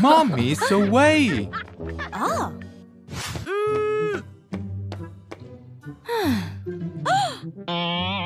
Mommy's away! Oh. Mm.